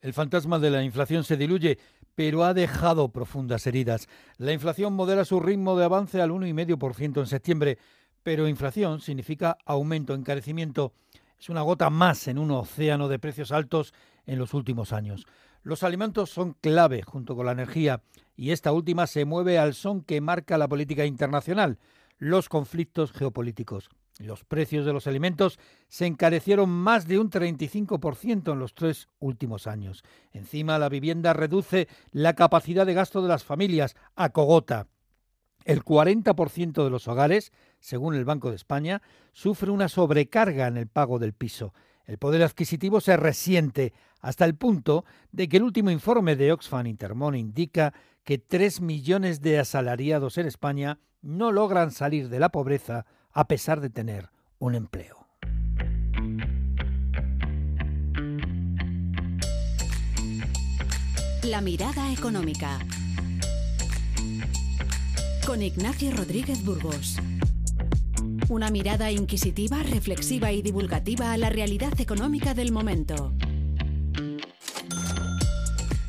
El fantasma de la inflación se diluye, pero ha dejado profundas heridas. La inflación modera su ritmo de avance al 1,5% en septiembre, pero inflación significa aumento, encarecimiento. Es una gota más en un océano de precios altos en los últimos años. Los alimentos son clave junto con la energía y esta última se mueve al son que marca la política internacional, los conflictos geopolíticos. Los precios de los alimentos se encarecieron más de un 35% en los tres últimos años. Encima, la vivienda reduce la capacidad de gasto de las familias, a cogota. El 40% de los hogares, según el Banco de España, sufre una sobrecarga en el pago del piso. El poder adquisitivo se resiente hasta el punto de que el último informe de Oxfam Intermon indica que 3 millones de asalariados en España no logran salir de la pobreza a pesar de tener un empleo. La mirada económica. Con Ignacio Rodríguez Burgos. Una mirada inquisitiva, reflexiva y divulgativa a la realidad económica del momento.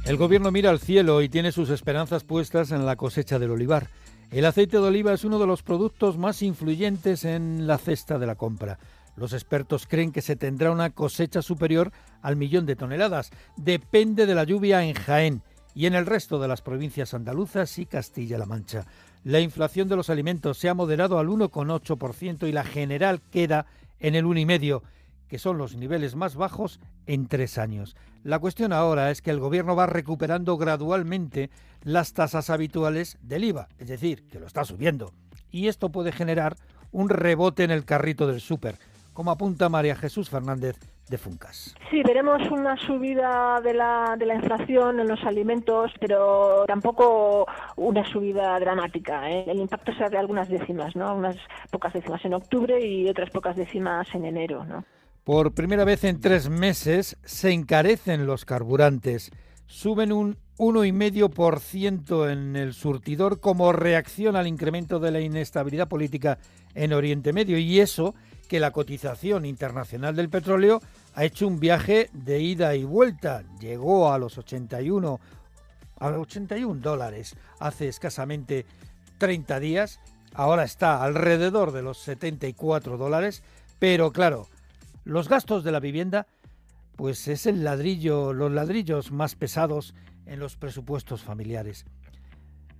El gobierno mira al cielo y tiene sus esperanzas puestas en la cosecha del olivar. El aceite de oliva es uno de los productos más influyentes en la cesta de la compra. Los expertos creen que se tendrá una cosecha superior al millón de toneladas. Depende de la lluvia en Jaén y en el resto de las provincias andaluzas y Castilla-La Mancha. La inflación de los alimentos se ha moderado al 1,8% y la general queda en el 1,5%, que son los niveles más bajos en tres años. La cuestión ahora es que el Gobierno va recuperando gradualmente las tasas habituales del IVA, es decir, que lo está subiendo. Y esto puede generar un rebote en el carrito del súper, como apunta María Jesús Fernández de Funcas. Sí, veremos una subida de la, inflación en los alimentos, pero tampoco una subida dramática. ¿eh? El impacto será de algunas décimas, ¿no? Unas pocas décimas en octubre y otras pocas décimas en enero, ¿no? Por primera vez en tres meses se encarecen los carburantes. Suben un 1,5% en el surtidor como reacción al incremento de la inestabilidad política en Oriente Medio. Y eso que la cotización internacional del petróleo ha hecho un viaje de ida y vuelta. Llegó a los 81, a 81 dólares hace escasamente 30 días. Ahora está alrededor de los 74 dólares. Pero claro, los gastos de la vivienda, pues es el ladrillo, los ladrillos más pesados en los presupuestos familiares.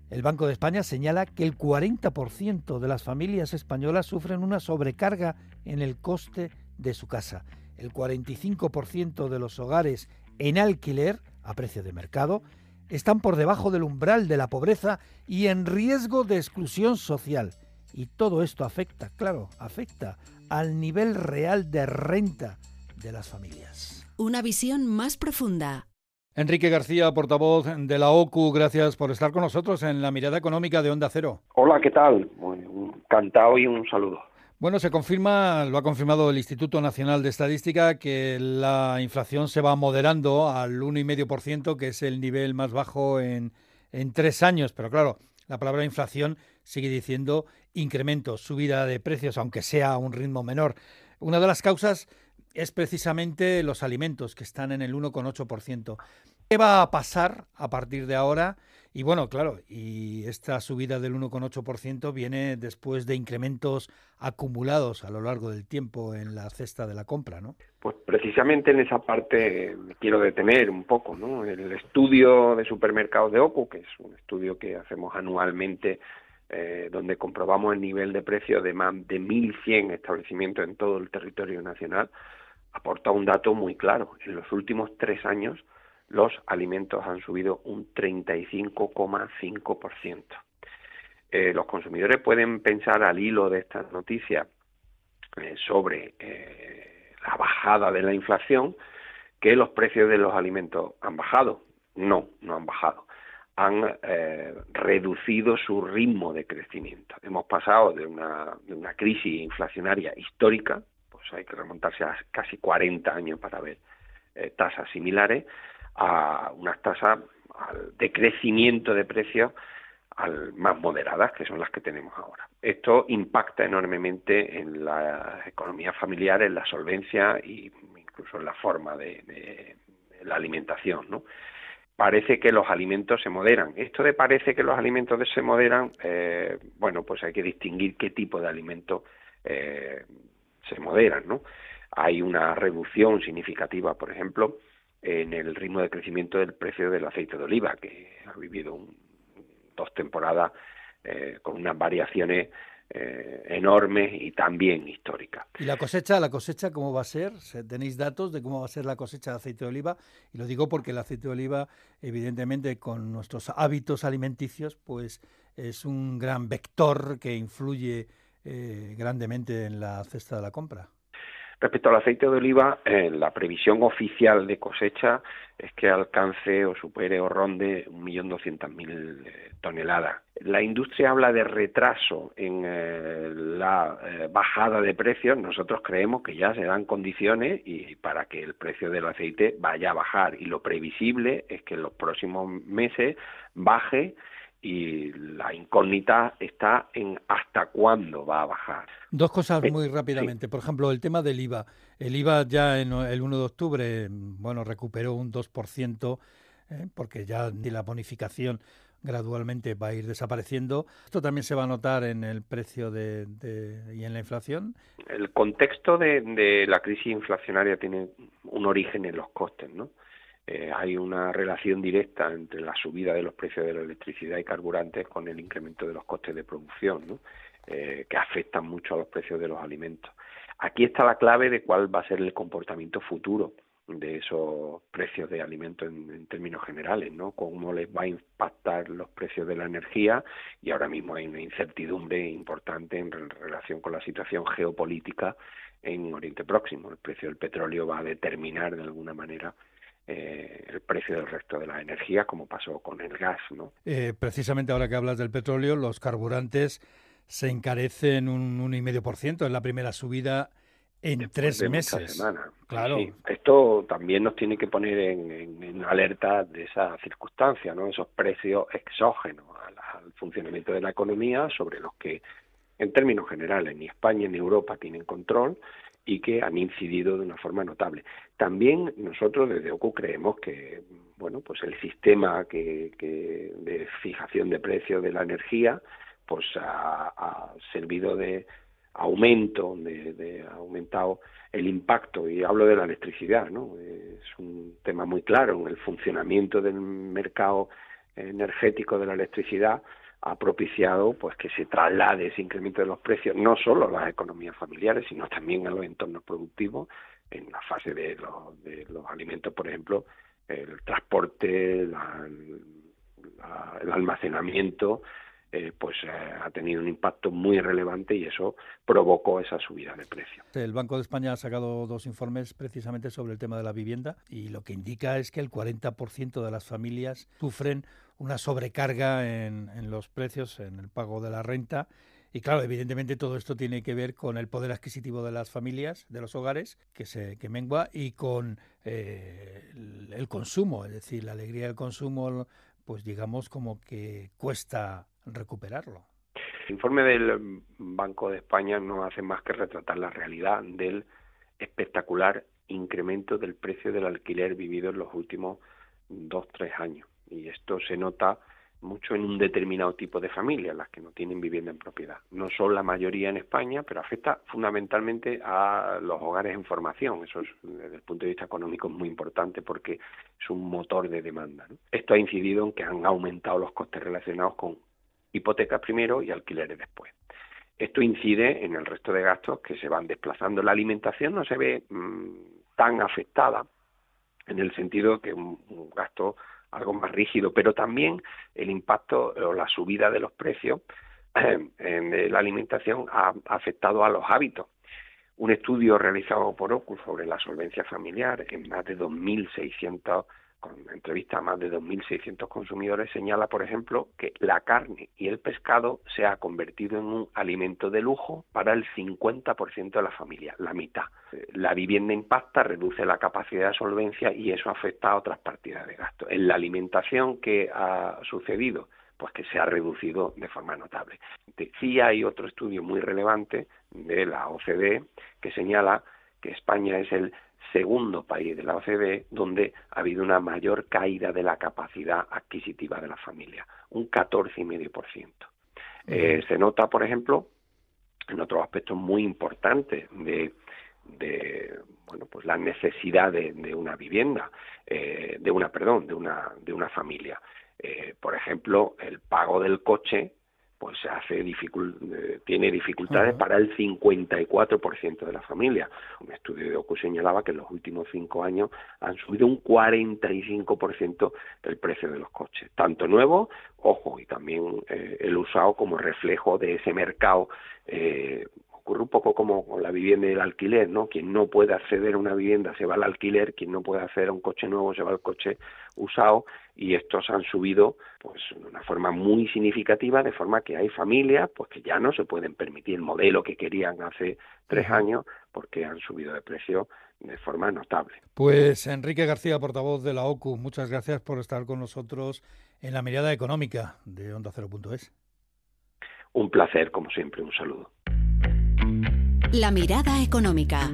El Banco de España señala que el 40% de las familias españolas sufren una sobrecarga en el coste de su casa. El 45% de los hogares en alquiler, a precio de mercado, están por debajo del umbral de la pobreza y en riesgo de exclusión social. Y todo esto afecta, claro, afecta al nivel real de renta de las familias. Una visión más profunda. Enrique García, portavoz de la OCU, gracias por estar con nosotros en la mirada económica de Onda Cero. Hola, ¿qué tal? Bueno, encantado y un saludo. Bueno, se confirma, lo ha confirmado el Instituto Nacional de Estadística, que la inflación se va moderando al 1,5%, que es el nivel más bajo en, en tres años. Pero claro, la palabra inflación sigue diciendo incremento, subida de precios, aunque sea a un ritmo menor. Una de las causas es precisamente los alimentos, que están en el 1,8%. ¿Qué va a pasar a partir de ahora? Y bueno, claro, y esta subida del 1,8% viene después de incrementos acumulados a lo largo del tiempo en la cesta de la compra, ¿no? Pues precisamente en esa parte quiero detener un poco, ¿no? El estudio de supermercados de OCU, que es un estudio que hacemos anualmente eh, donde comprobamos el nivel de precio de más de 1.100 establecimientos en todo el territorio nacional, aporta un dato muy claro. En los últimos tres años, los alimentos han subido un 35,5%. Eh, los consumidores pueden pensar al hilo de esta noticia eh, sobre eh, la bajada de la inflación que los precios de los alimentos han bajado. No, no han bajado han eh, reducido su ritmo de crecimiento. Hemos pasado de una, de una crisis inflacionaria histórica, pues hay que remontarse a casi 40 años para ver eh, tasas similares, a unas tasas de crecimiento de precios al, más moderadas, que son las que tenemos ahora. Esto impacta enormemente en la economía familiar, en la solvencia e incluso en la forma de, la alimentación, ¿no? Parece que los alimentos se moderan. Esto de parece que los alimentos se moderan, eh, bueno, pues hay que distinguir qué tipo de alimentos eh, se moderan, ¿no? Hay una reducción significativa, por ejemplo, en el ritmo de crecimiento del precio del aceite de oliva, que ha vivido dos temporadas eh, con unas variaciones eh, enormes y también históricas. ¿Y la cosecha, la cosecha cómo va a ser? ¿Tenéis datos de cómo va a ser la cosecha de aceite de oliva? Y lo digo porque el aceite de oliva, evidentemente, con nuestros hábitos alimenticios, pues es un gran vector que influye eh, grandemente en la cesta de la compra. Respecto al aceite de oliva, eh, la previsión oficial de cosecha es que alcance o supere o ronde 1.200.000 eh, toneladas. La industria habla de retraso en eh, la bajada de precios. Nosotros creemos que ya se dan condiciones y para que el precio del aceite vaya a bajar. Y lo previsible es que en los próximos meses baje y la incógnita está en hasta cuándo va a bajar. Dos cosas eh, muy rápidamente. Por ejemplo, el tema del IVA. El IVA ya en el 1 de octubre, bueno, recuperó un 2%, eh, porque ya la bonificación gradualmente va a ir desapareciendo. ¿Esto también se va a notar en el precio de, y en la inflación? El contexto de, de la crisis inflacionaria tiene un origen en los costes, ¿no? Eh, hay una relación directa entre la subida de los precios de la electricidad y carburantes con el incremento de los costes de producción, eh, que afectan mucho a los precios de los alimentos. Aquí está la clave de cuál va a ser el comportamiento futuro de esos precios de alimentos en, términos generales, ¿no? Cómo les va a impactar los precios de la energía y ahora mismo hay una incertidumbre importante en relación con la situación geopolítica en Oriente Próximo. El precio del petróleo va a determinar de alguna manera eh, el precio del resto de la energía, como pasó con el gas. ¿no? Eh, precisamente ahora que hablas del petróleo, los carburantes se encarecen un 1,5% en la primera subida en tres meses. Claro. Esto también nos tiene que poner en, alerta de esa circunstancia, ¿no? esos precios exógenos al funcionamiento de la economía sobre los que, en términos generales, ni España ni Europa tienen control y que han incidido de una forma notable. También nosotros desde OCU creemos que bueno, pues el sistema que, de fijación de precios de la energía pues ha, servido de aumento, de, ha aumentado el impacto, y hablo de la electricidad, ¿no? Es un tema muy claro en el funcionamiento del mercado energético de la electricidad, ha propiciado pues que se traslade ese incremento de los precios no solo a las economías familiares sino también a los entornos productivos en la fase de los, de los alimentos por ejemplo el transporte el almacenamiento eh, pues eh, ha tenido un impacto muy relevante y eso provocó esa subida de precios. El Banco de España ha sacado dos informes precisamente sobre el tema de la vivienda y lo que indica es que el 40% de las familias sufren una sobrecarga en, en los precios, en el pago de la renta. Y claro, evidentemente todo esto tiene que ver con el poder adquisitivo de las familias, de los hogares, que se que mengua, y con eh, el, consumo, es decir, la alegría del consumo, pues digamos como que cuesta recuperarlo. El informe del Banco de España no hace más que retratar la realidad del espectacular incremento del precio del alquiler vivido en los últimos dos, tres años y esto se nota mucho en un determinado tipo de familias, las que no tienen vivienda en propiedad. No son la mayoría en España, pero afecta fundamentalmente a los hogares en formación. Eso es, desde el punto de vista económico es muy importante porque es un motor de demanda. Esto ha incidido en que han aumentado los costes relacionados con hipotecas primero y alquileres después. Esto incide en el resto de gastos que se van desplazando. La alimentación no se ve mm, tan afectada en el sentido que un gasto algo más rígido, pero también el impacto o la subida de los precios eh, de la alimentación ha afectado a los hábitos. Un estudio realizado por OCU sobre la solvencia familiar en más de 2.600 con entrevista a más de 2.600 consumidores, señala, por ejemplo, que la carne y el pescado se ha convertido en un alimento de lujo para el 50% de la familia, la mitad. La vivienda impacta, reduce la capacidad de solvencia y eso afecta a otras partidas de gasto. En la alimentación, ¿qué ha sucedido? Pues que se ha reducido de forma notable. Sí hay otro estudio muy relevante de la OCDE que señala que España es el segundo país de la OCDE donde ha habido una mayor caída de la capacidad adquisitiva de la familia, un 14,5%. Eh, se nota, por ejemplo, en otros aspectos muy importantes de, de bueno pues la necesidad de, una vivienda eh, de una perdón de una de una familia eh, por ejemplo el pago del coche pues se hace eh, tiene dificultades para el 54% de la familia. Un estudio de OCU señalaba que en los últimos cinco años han subido un 45% el precio de los coches, tanto nuevos, ojo, y también eh, el usado como reflejo de ese mercado eh, ocurre un poco como con la vivienda y el alquiler, ¿no? Quien no puede acceder a una vivienda se va al alquiler, quien no puede acceder a un coche nuevo se va al coche usado y estos han subido pues de una forma muy significativa, de forma que hay familias pues que ya no se pueden permitir el modelo que querían hace tres años porque han subido de precio de forma notable. Pues Enrique García, portavoz de la OCU, muchas gracias por estar con nosotros en la mirada económica de Onda Cero.es. Un placer, como siempre, un saludo. La mirada económica.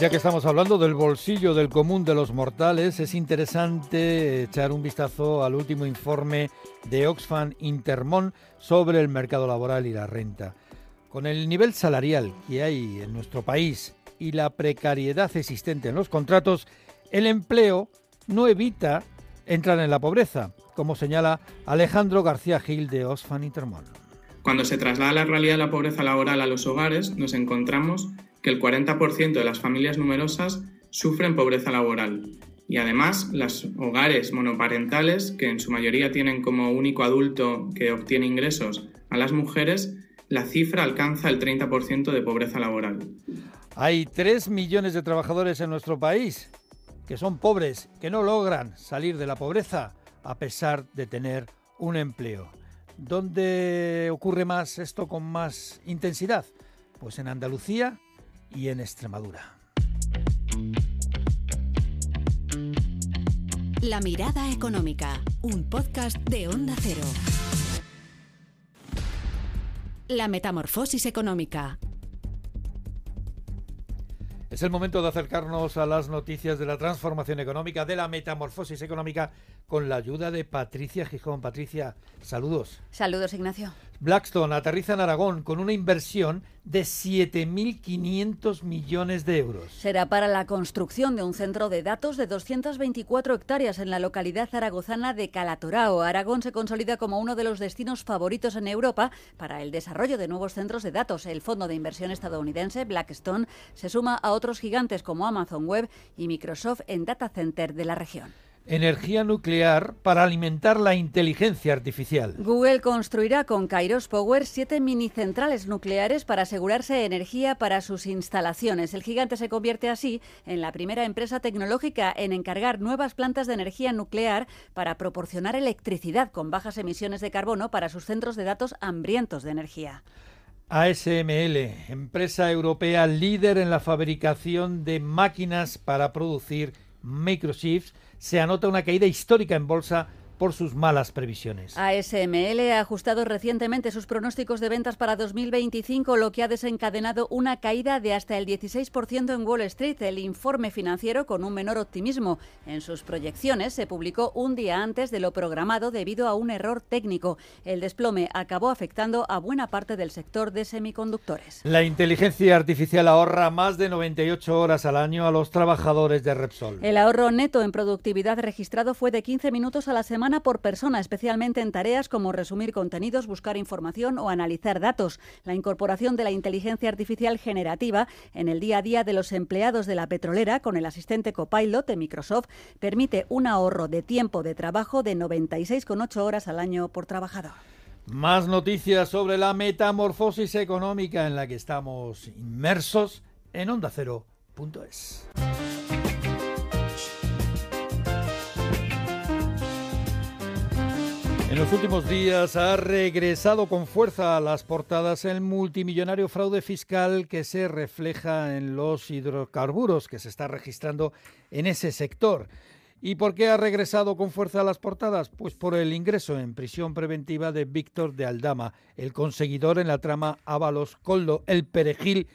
Ya que estamos hablando del bolsillo del común de los mortales, es interesante echar un vistazo al último informe de Oxfam Intermón sobre el mercado laboral y la renta. Con el nivel salarial que hay en nuestro país y la precariedad existente en los contratos, el empleo no evita entrar en la pobreza, como señala Alejandro García Gil de Oxfam Intermón. Cuando se traslada la realidad de la pobreza laboral a los hogares, nos encontramos que el 40% de las familias numerosas sufren pobreza laboral. Y además, los hogares monoparentales, que en su mayoría tienen como único adulto que obtiene ingresos a las mujeres, la cifra alcanza el 30% de pobreza laboral. Hay 3 millones de trabajadores en nuestro país que son pobres, que no logran salir de la pobreza a pesar de tener un empleo. ¿Dónde ocurre más esto con más intensidad? Pues en Andalucía y en Extremadura. La mirada económica, un podcast de Onda Cero. La metamorfosis económica, es el momento de acercarnos a las noticias de la transformación económica, de la metamorfosis económica, con la ayuda de Patricia Gijón. Patricia, saludos. Saludos, Ignacio. Blackstone aterriza en Aragón con una inversión de 7.500 millones de euros. Será para la construcción de un centro de datos de 224 hectáreas en la localidad zaragozana de Calatorao. Aragón se consolida como uno de los destinos favoritos en Europa para el desarrollo de nuevos centros de datos. El fondo de inversión estadounidense Blackstone se suma a otros gigantes como Amazon Web y Microsoft en data center de la región energía nuclear para alimentar la inteligencia artificial. Google construirá con Kairos Power siete minicentrales nucleares para asegurarse energía para sus instalaciones. El gigante se convierte así en la primera empresa tecnológica en encargar nuevas plantas de energía nuclear para proporcionar electricidad con bajas emisiones de carbono para sus centros de datos hambrientos de energía. ASML, empresa europea líder en la fabricación de máquinas para producir microchips, se anota una caída histórica en bolsa por sus malas previsiones. ASML ha ajustado recientemente sus pronósticos de ventas para 2025, lo que ha desencadenado una caída de hasta el 16% en Wall Street. El informe financiero, con un menor optimismo en sus proyecciones, se publicó un día antes de lo programado debido a un error técnico. El desplome acabó afectando a buena parte del sector de semiconductores. La inteligencia artificial ahorra más de 98 horas al año a los trabajadores de Repsol. El ahorro neto en productividad registrado fue de 15 minutos a la semana por persona, especialmente en tareas como resumir contenidos, buscar información o analizar datos. La incorporación de la inteligencia artificial generativa en el día a día de los empleados de la petrolera con el asistente Copilot de Microsoft permite un ahorro de tiempo de trabajo de 96,8 horas al año por trabajador. Más noticias sobre la metamorfosis económica en la que estamos inmersos en ondacero.es. En los últimos días ha regresado con fuerza a las portadas el multimillonario fraude fiscal que se refleja en los hidrocarburos que se está registrando en ese sector. ¿Y por qué ha regresado con fuerza a las portadas? Pues por el ingreso en prisión preventiva de Víctor de Aldama, el conseguidor en la trama Ábalos Coldo, el perejil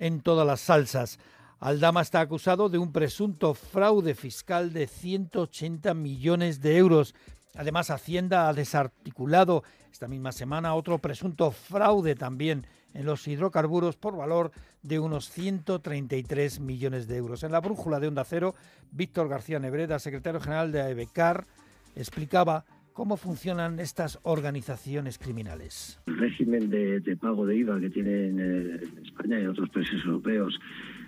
en todas las salsas. Aldama está acusado de un presunto fraude fiscal de 180 millones de euros. Además, Hacienda ha desarticulado esta misma semana otro presunto fraude también en los hidrocarburos por valor de unos 133 millones de euros. En la brújula de Onda Cero, Víctor García Nebreda, secretario general de AEBECAR, explicaba cómo funcionan estas organizaciones criminales. El régimen de, pago de IVA que tienen en España y otros países europeos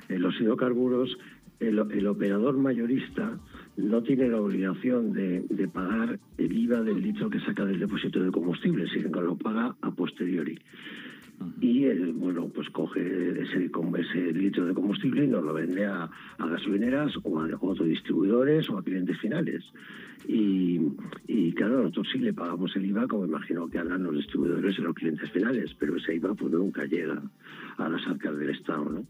en los hidrocarburos, el, operador mayorista no tiene la obligación de, de, pagar el IVA del litro que saca del depósito de combustible, sino que lo paga a posteriori y él, bueno, pues coge ese, ese litro de combustible y nos lo vende a, gasolineras o a, otros distribuidores o a clientes finales. Y, y, claro, nosotros sí le pagamos el IVA, como imagino que harán los distribuidores y los clientes finales, pero ese IVA pues nunca llega a las arcas del Estado, ¿no?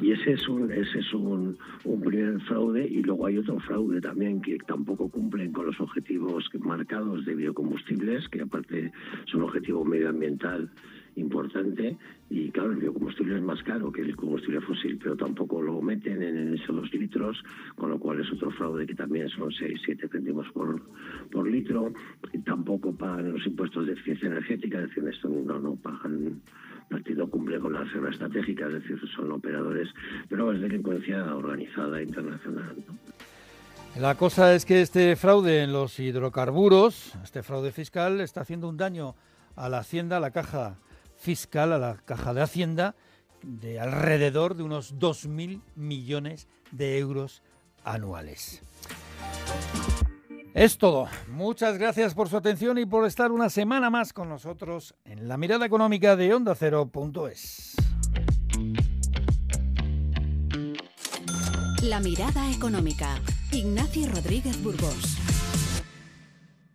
Y ese es un ese es un, un primer fraude y luego hay otro fraude también que tampoco cumplen con los objetivos marcados de biocombustibles, que aparte son objetivo medioambiental importante y claro, el biocombustible es más caro que el combustible fósil, pero tampoco lo meten en esos dos litros, con lo cual es otro fraude que también son 6, 7 céntimos por, por litro, y tampoco pagan los impuestos de eficiencia energética, es decir, esto no, no pagan partido cumple con la reglas estratégica, es decir, son operadores, pero es delincuencia organizada internacional. La cosa es que este fraude en los hidrocarburos, este fraude fiscal, está haciendo un daño a la Hacienda, a la caja fiscal a la caja de Hacienda de alrededor de unos 2.000 millones de euros anuales. Es todo. Muchas gracias por su atención y por estar una semana más con nosotros en la mirada económica de Onda Cero.es. La mirada económica. Ignacio Rodríguez Burgos.